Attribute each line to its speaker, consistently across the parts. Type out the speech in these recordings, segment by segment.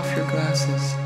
Speaker 1: off your glasses.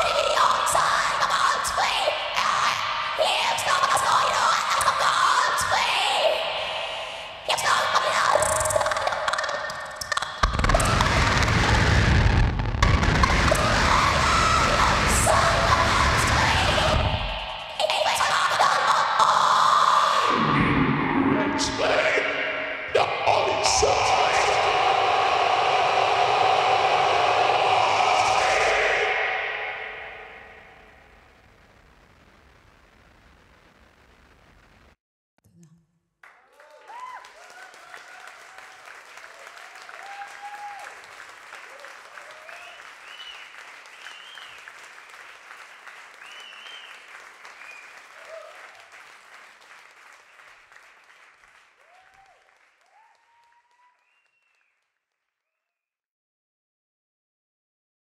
Speaker 2: Somebody outside wants me. Lives